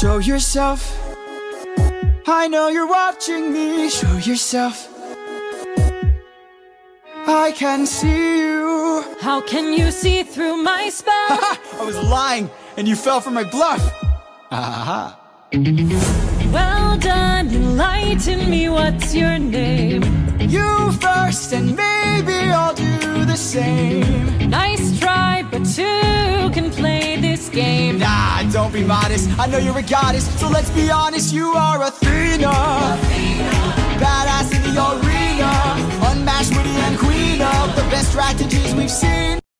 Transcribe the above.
Show yourself. I know you're watching me. Show yourself. I can see you. How can you see through my spell? I was lying, and you fell for my bluff. Aha. well done, enlighten me, what's your name? You first, and maybe I'll do the same. Nice try, but two can play this game. Nah, don't be modest. I know you're a goddess, so let's be honest. You are Athena. Badass in the arena. Unmatched, witty, and queen of the best strategies we've seen.